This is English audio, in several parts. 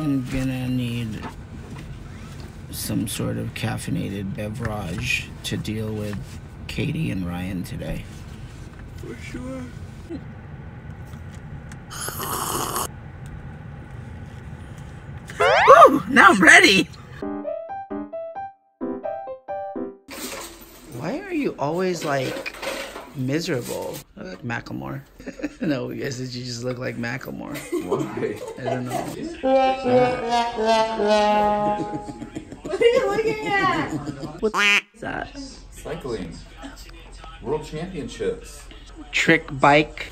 I'm gonna need some sort of caffeinated beverage to deal with Katie and Ryan today. For sure. Woo! Now I'm ready! Why are you always like miserable? I look like Macklemore. no, yes, you just look like Macklemore? Why? I don't know. What are you looking at? What's that? Cycling. World Championships. Trick bike.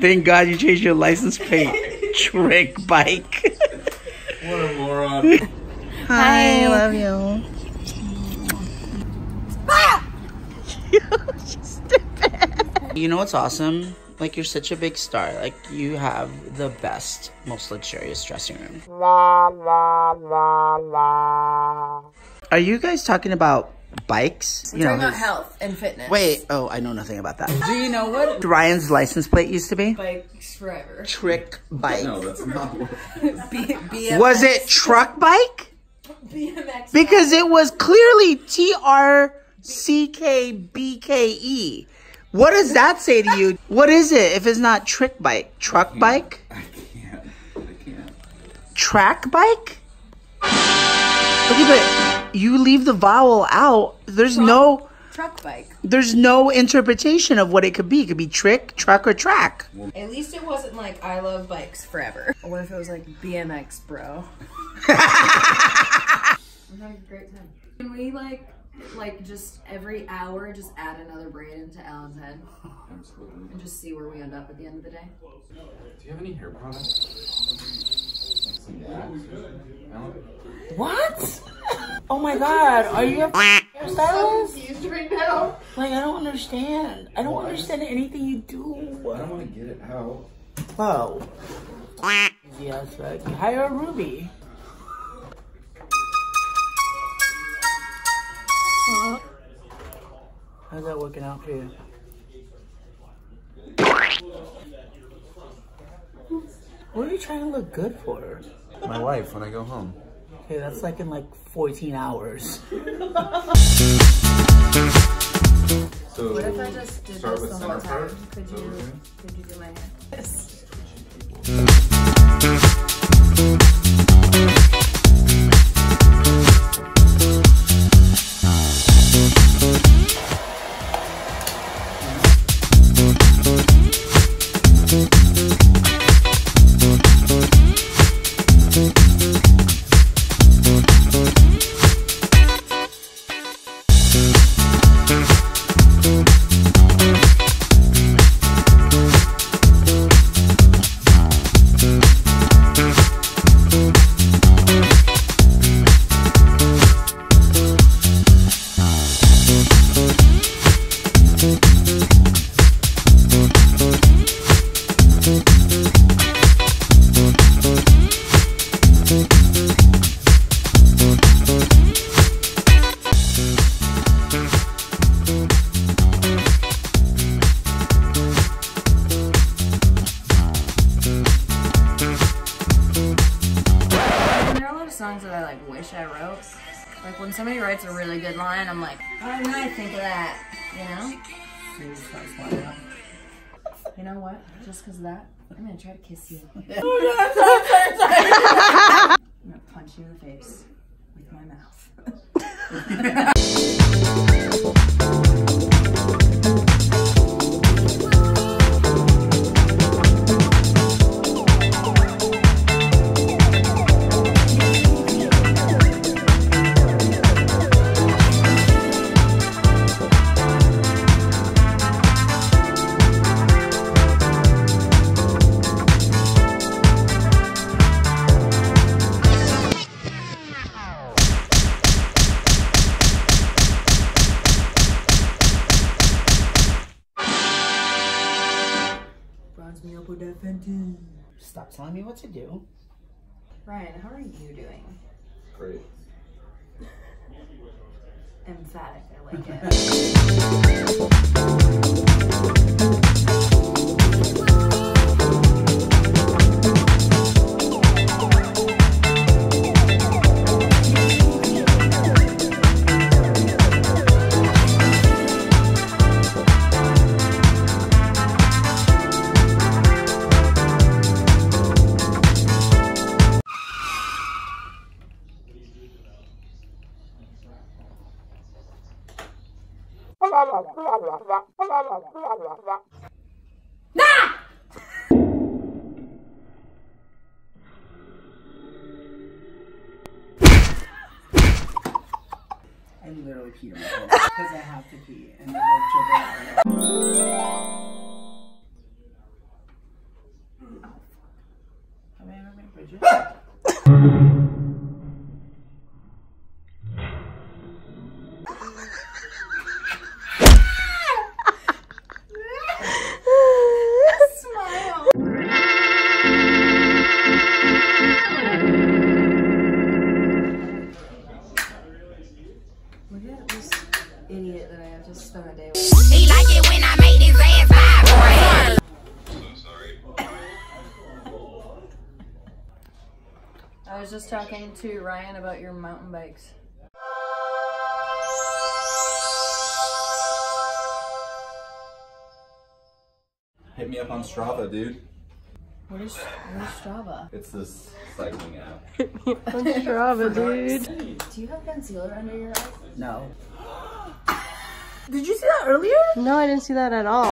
Thank God you changed your license plate. Trick bike. What a moron. Hi, I love you. You know what's awesome? Like you're such a big star. Like you have the best, most luxurious dressing room. Are you guys talking about bikes? You Talking about health and fitness. Wait, oh, I know nothing about that. Do you know what Ryan's license plate used to be bikes forever? trick bike. No, that's not what. B- BMX. Was it truck bike? BMX? Because it was clearly T R C K B K E. What does that say to you? What is it if it's not trick bike? Truck bike? I can't. I can't. Track bike? Okay, but you leave the vowel out. There's no truck bike. there's no interpretation of what it could be. It could be trick, truck, or track. At least it wasn't like I love bikes forever. Or what if it was like BMX, bro? I'm having a great time. Can we like, like just every hour, just add another braid into Allan's head Absolutely. and just see where we end up at the end of the day? Do you have any hair products? Like some wax? Allan? What? Oh my god, are you a hairstylist? Confused right now. Like I don't understand. I don't understand anything you do. I don't want to get it out. Whoa. Easy aspect. Hire a Ruby. How's that working out for you? What are you trying to look good for? My wife when I go home. Okay, that's like in like 14 hours. So What if I just did start this with the center whole time? part. Could Is that what you, could you do my hair? Yes. Hmm. Like wish I wrote. Like when somebody writes a really good line, I'm like, why didn't I think of that? You know? You know what? Just because of that, I'm gonna try to kiss you. Oh, I'm gonna punch you in the face with my mouth. Stop telling me what to do. Ryan, how are you doing? Great. Emphatic, I like it. I literally peed on myself because I have to pee and then like dribble out. Oh, come here, come here, Bridget. Look at this idiot that I have to spend the day with. He like it when I make his ass vibrate. I was just talking to Ryan about your mountain bikes. Hit me up on Strava, dude. What is what is Strava? It's this cycling app. Strava, dude. Do you have concealer under your eyes? No. Did you see that earlier? No, I didn't see that at all.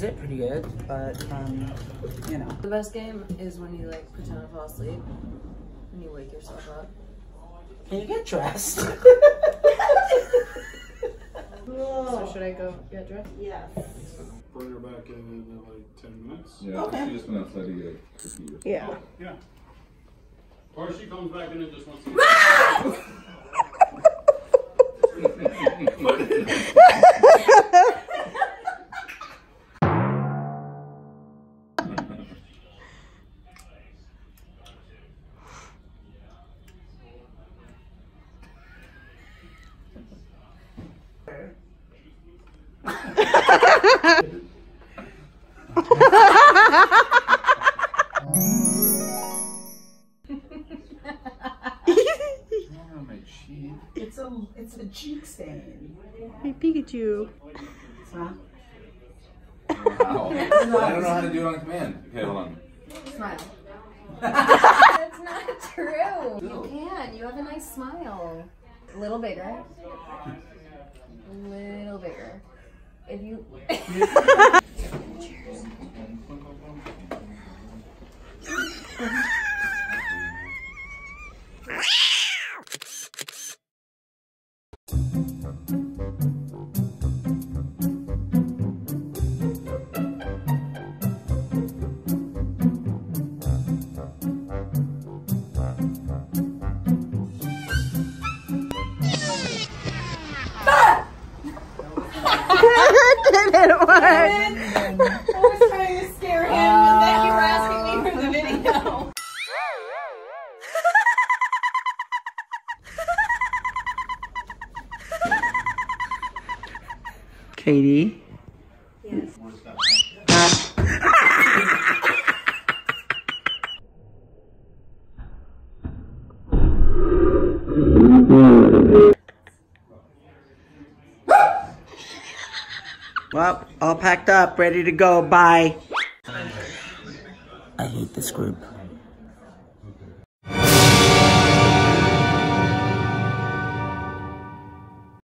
Zip pretty good, but um, you know. The best game is when you like pretend to fall asleep and you wake yourself up. Can you get dressed? So should I go get dressed? yes. Bring her back in in uh, like 10 minutes. Yeah, Okay. she just went outside to get a cookie. Yeah. Yeah. Or she comes back in and just wants ah! to. Hey, Pikachu. Huh? Wow. I don't know how to do it on command. Okay, hold on. Smile. That's not true. You can. You have a nice smile. A little bigger. A little bigger. If you. didn't Katie. Well, all packed up, ready to go. Bye. I hate this group.